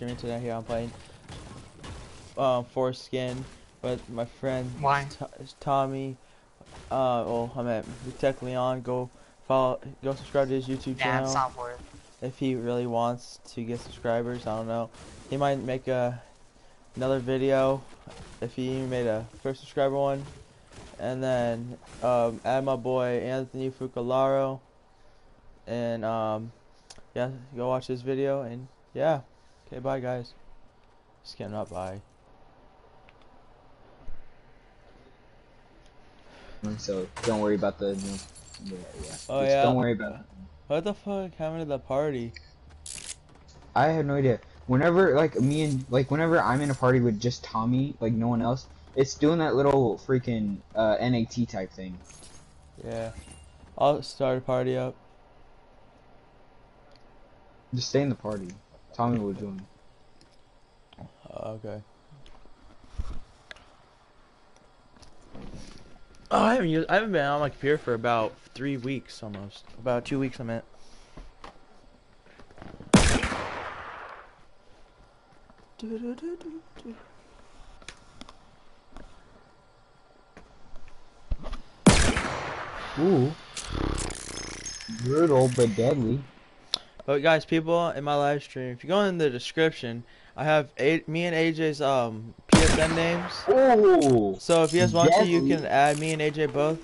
streaming today here. I'm playing um, Foreskin with my friend Why? T- Tommy. Uh, well, I'm at Tech Leon. Go follow, go subscribe to his YouTube Yeah, channel it's not worth. if he really wants to get subscribers. I don't know. He might make a another video if he made a first subscriber one, and then um, add my boy Anthony Fucalaro, and um, yeah, go watch this video and yeah. Okay, bye guys. Just kidding, not bye. So don't worry about the. Yeah, yeah. Oh, Just yeah. Don't worry about. It. What the fuck happened to the party? I have no idea. Whenever like me and like whenever I'm in a party with just Tommy, like no one else, it's doing that little freaking uh, NAT type thing. Yeah, I'll start a party up. Just stay in the party. Tommy will join. Uh, okay. Oh, I haven't used, I haven't been on my computer for about three weeks almost. About two weeks, I meant. Ooh. Brutal but deadly. But guys, people in my live stream, if you go in the description, I have a- me and AJ's um PSN names. Ooh. So if you guys want to, you can add me and AJ both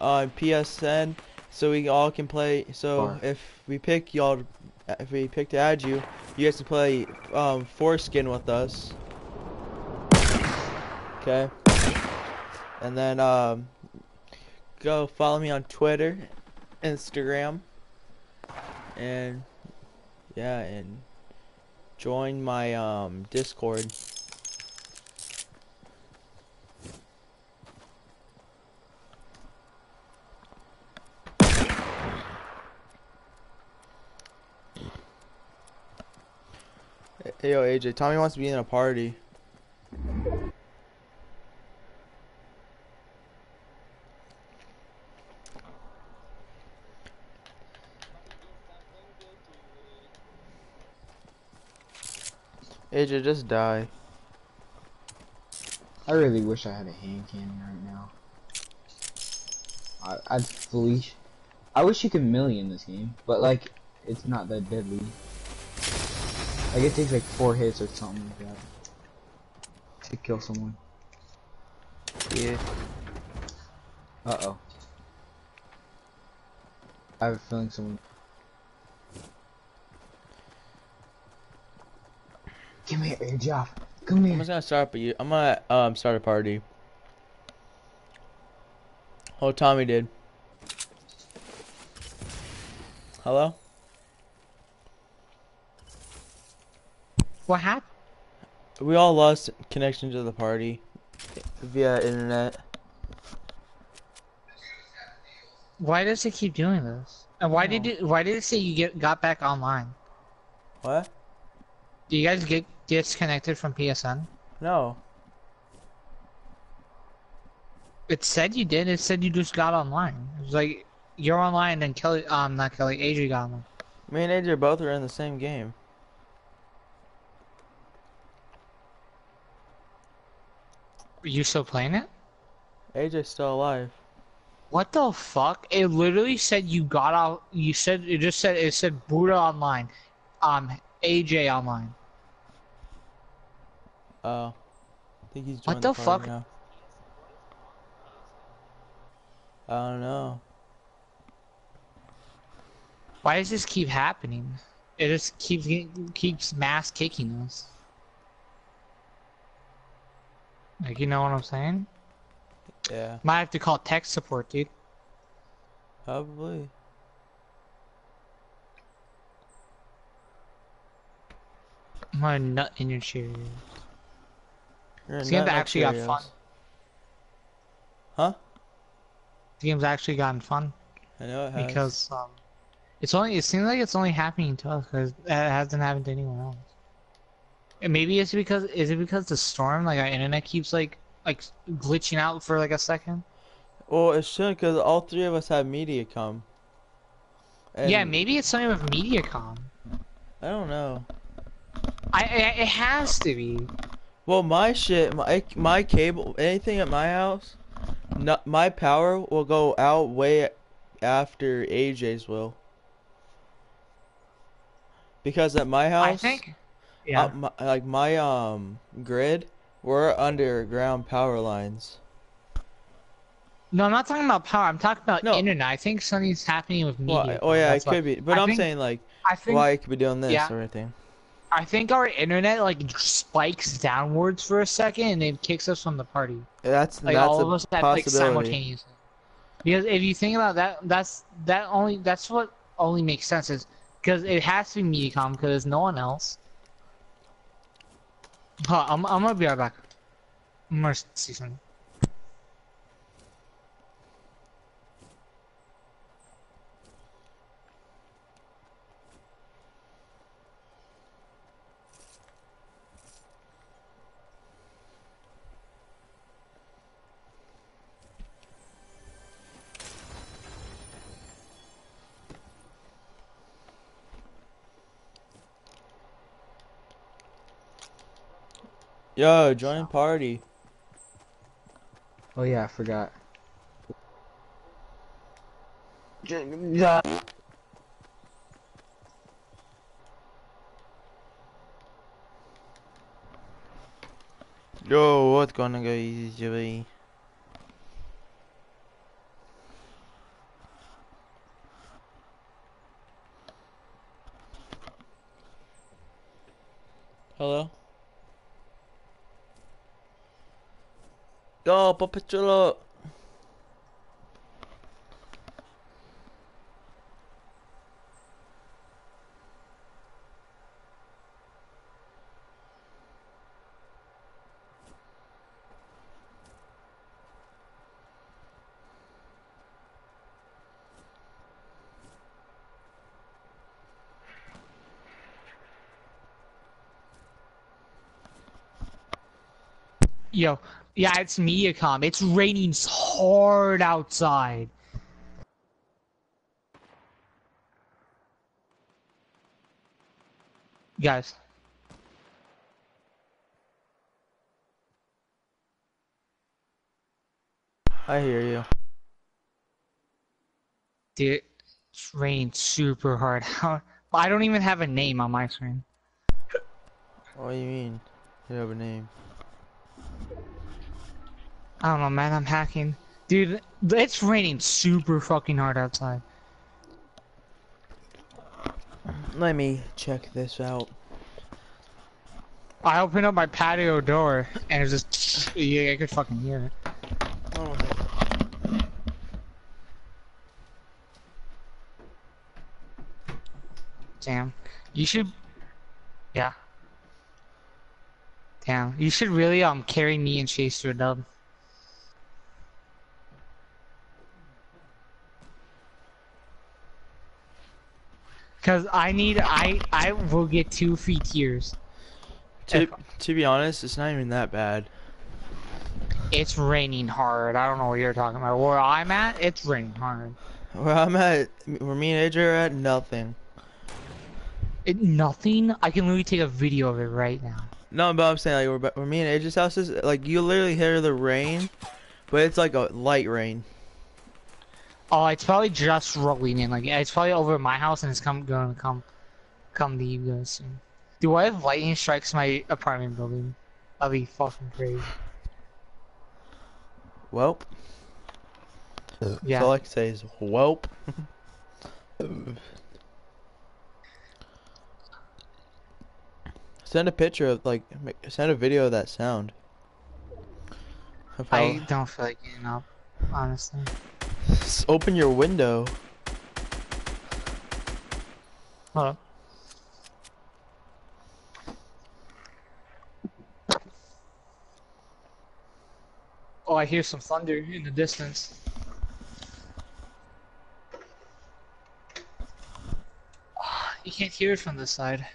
on PSN, so we all can play. So if we pick y'all, if we pick to add you, you guys can play um foreskin with us. Okay. And then um, go follow me on Twitter, Instagram, and yeah, and join my um Discord. Hey yo AJ, Tommy wants to be in a party. AJ, just die. I really wish I had a hand cannon right now. I, I'd sh- I wish you could melee in this game, but like, it's not that deadly. Like it takes like four hits or something like that to kill someone. Yeah. Uh oh. I have a feeling someone. Come here, Airjoff. Come here. I'm just gonna start up a you. I'm gonna um start a party. Oh, Tommy did. Hello. What happened? We all lost connection to the party via internet. Why does it keep doing this? And why did it? Why did it say you get got back online? What? Do you guys get disconnected from PSN? No. It said you did. It said you just got online. It was like you're online and Kelly, um, not Kelly, AJ got online. Me and AJ both are in the same game. Are you still playing it? AJ's still alive. What the fuck? It literally said you got out. You said it just said it said Buddha online, um, AJ online. Oh. I think he's What joined the, the party fuck? now. I don't know. Why does this keep happening? It just keeps keeps mass kicking us. Like you know what I'm saying? Yeah, Might have to call tech support, dude. probably. I'm nut in your Cheerios. This game's actually got fun. Huh? The game's actually gotten fun I know it has. because um, it's only it seems like it's only happening to us because it hasn't happened to anyone else. And maybe it's because is it because the storm like our internet keeps like like glitching out for like a second? Well, it should because all three of us have MediaCom. yeah, maybe it's something with MediaCom. I don't know. I, I it has to be. Well, my shit, my my cable, anything at my house, no, my power will go out way after AJ's will. Because at my house, I think. Yeah. uh, my, like my um grid, we're underground power lines. no, I'm not talking about power. I'm talking about No. internet. I think something's happening with media. Well, oh yeah, it That's why- could be, but I I'm think- saying like I think why it could be doing this yeah. or anything. I think our internet like spikes downwards for a second and then kicks us from the party. That's Like that's all a of us at like simultaneously. Because if you think about that, that's that only that's what only makes sense is because it has to be Mediacom because there's no one else. Huh, I'm I'm gonna be right back. I'm gonna see something. Yo, join party. Oh yeah, I forgot. Yo, what's gonna go easy, Jimmy? Hello? Yo, papachulo! Yo, yeah, it's Mediacom. It's raining hard outside. Guys, I hear you. dude, it's raining super hard. I don't even have a name on my screen. What do you mean? You have a name. I don't know, man. I'm hacking. Dude, it's raining super fucking hard outside. Let me check this out. I opened up my patio door and it's just yeah, I could fucking hear it. Hold on a second. Damn. You should Yeah. Damn. You should really um carry me and Chase to a dub. Cause I need I I will get two free tiers. To, to be honest, it's not even that bad. It's raining hard. I don't know what you're talking about. Where I'm at, it's raining hard. Where I'm at, where me and AJ are at, nothing. It, nothing. I can literally take a video of it right now. No, but I'm saying like where, where me and AJ's house is, like you literally hear the rain, but it's like a light rain. Oh, it's probably just rolling in. Like it's probably over my house, and it's come going to come, come to you guys soon. Do what if lightning strikes my apartment building? That'd be fucking crazy. Welp. Yeah. That's all I can say is welp. send a picture of like, make- send a video of that sound. Of I don't feel like getting up, honestly. S- open your window. Up. Oh, I hear some thunder in the distance. Ah, You can't hear it from this side.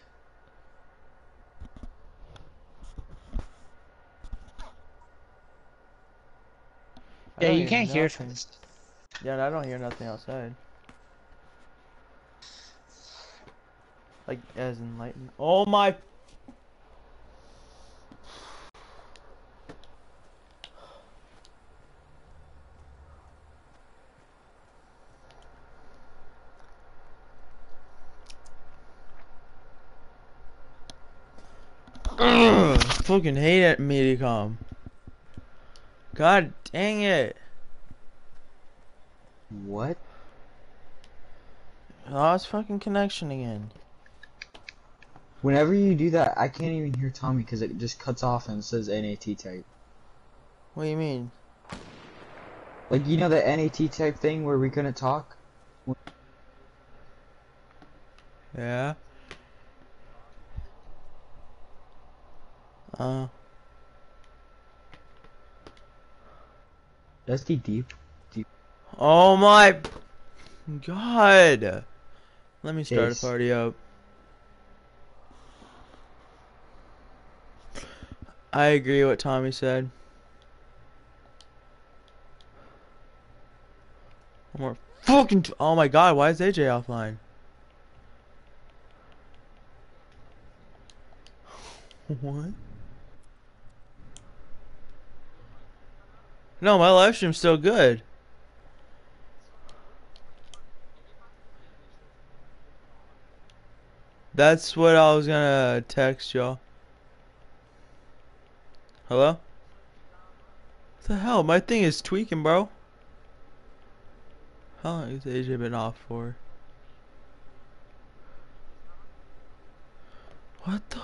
Yeah, you can't hear it from this. Yeah, I don't hear nothing outside. Like, as in lightning. Oh my! Fucking hate it, Mediacom. God dang it. What? Lost fucking connection again. Whenever you do that, I can't even hear Tommy because it just cuts off and says NAT type. What do you mean? Like you know the NAT type thing where we couldn't talk. Yeah. Uh, Dusty deep. Oh my god. Let me start Yes. a party up. I agree what Tommy said. One more fucking. Oh my god, why is AJ offline? what? No, my live stream's still good. That's what I was gonna text y'all. Hello? What the hell? My thing is tweaking, bro. How long has AJ been off for? What the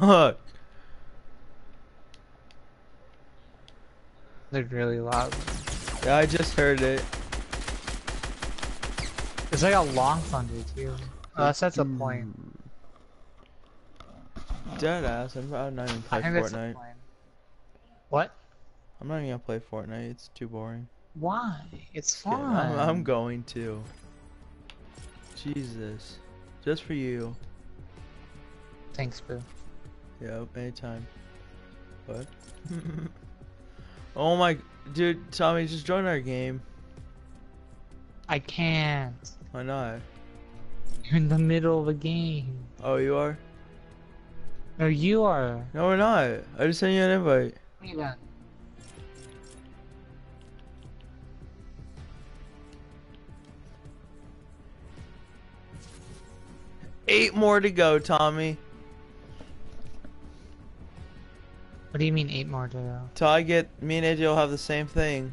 fuck? They're really loud. Yeah, I just heard it. It's like a long thunder too. Uh, oh, that's that's a point. Dead ass. I'm I'm not even play I think that's a Fortnite. point. What? I'm not even gonna play Fortnite. It's too boring. Why? It's Kidding. fun. I'm, I'm going to. Jesus. Just for you. Thanks, boo. Yep, anytime. What? oh my, dude, Tommy, just join our game. I can't. Why not? You're in the middle of a game. Oh, you are? No, you are. No, we're not. I just sent you an invite. Then. Eight more to go, Tommy. What do you mean eight more to go? Till I get, me and AJ will have the same thing.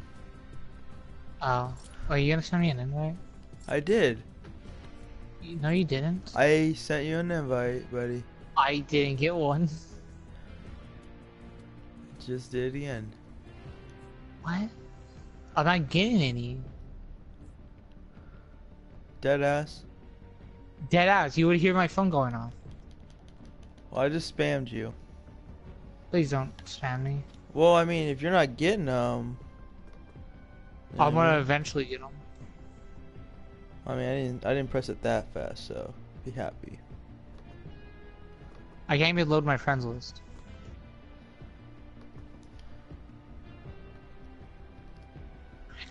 Oh. Oh, you gonna send me an invite? I did. No, you didn't. I sent you an invite, buddy. I didn't get one. Just did it again. What? I'm not getting any. Dead ass. Dead ass. You would hear my phone going off. Well, I just spammed you. Please don't spam me. Well, I mean, if you're not getting them, I'm gonna eventually get them. I mean, I didn't. I didn't press it that fast, so be happy. I can't even load my friends list.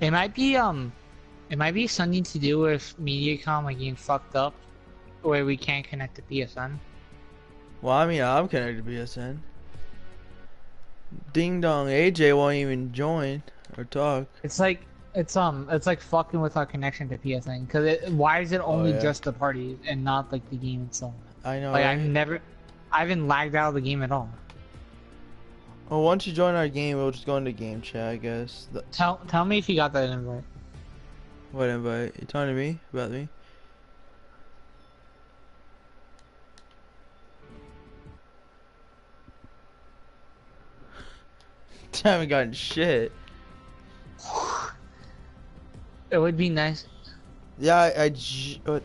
It might be um, it might be something to do with MediaCom like getting fucked up, where we can't connect to PSN. Well, I mean, I'm connected to PSN. Ding dong, AJ won't even join or talk. It's like it's um, it's like fucking with our connection to PSN. Cause it, why is it only yeah. just the party and not like the game itself? I know. Like right? I've never, I haven't lagged out of the game at all. Well, once you join our game, we'll just go into game chat, I guess. The, Tell tell me if you got that invite. what invite? You talking to me about me? I haven't gotten shit. It would be nice. Yeah, I. I j- what?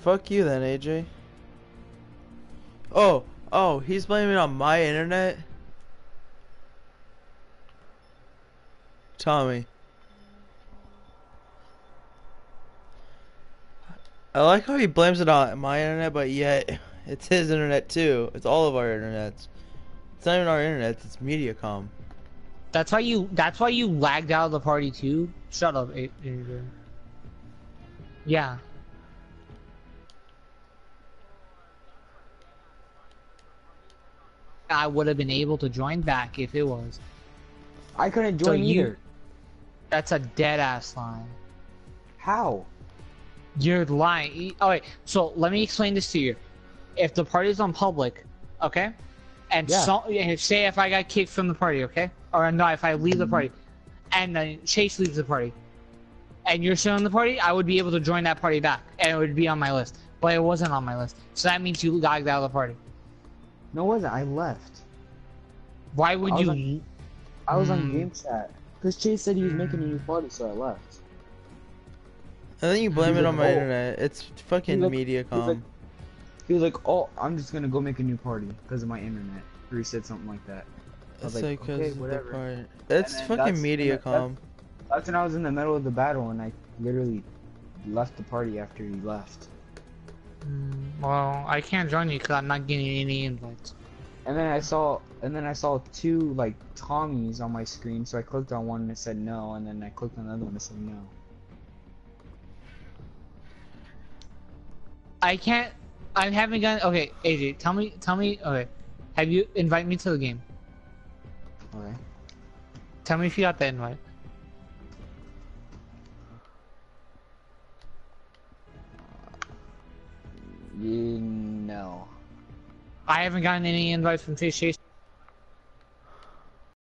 Fuck you then, AJ. Oh, oh, he's blaming it on my internet? Tommy. I like how he blames it on my internet, but yet it's his internet too. It's all of our internets. It's not even our internet, it's Mediacom. That's why you. That's why you lagged out of the party too. Shut up, A- Adrian. Yeah. I would have been able to join back if it was. I couldn't join So you- either. That's a dead ass line. How? You're lying. Wait, so let me explain this to you. If the party's on public, okay, and Yeah. so say if I got kicked from the party, okay, or no, if I leave the party, and then Chase leaves the party, and you're still in the party, I would be able to join that party back, and it would be on my list. But it wasn't on my list, so that means you got out of the party. No, it wasn't. I left. Why would I you? on- I was on Hmm. game chat. Because Chase said he was making a new party, so I left. I think you blame it on my "Oh." internet. It's fucking like- MediaCom. Like- He was like, "Oh, I'm just gonna go make a new party because of my internet." Or he said something like that. I was it's like, like 'cause okay, whatever. part. It's fucking that's- and MediaCom. That's when I was in the middle of the battle and I literally left the party after he left. Mm, well, I can't join you because I'm not getting any invites. And then I saw, and then I saw two like Tommies on my screen, so I clicked on one and it said no, and then I clicked on the other one and it said no. I can't. I haven't gotten. Okay, AJ, tell me. Tell me. Okay, have you invite me to the game? Okay. Tell me if you got the invite. Uh, you no. I haven't gotten any invites from Chase Chase.